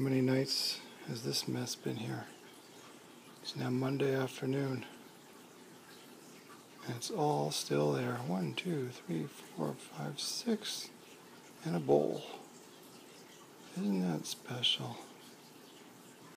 many nights has this mess been here? It's now Monday afternoon. And it's all still there. One, two, three, four, five, six. And a bowl. Isn't that special?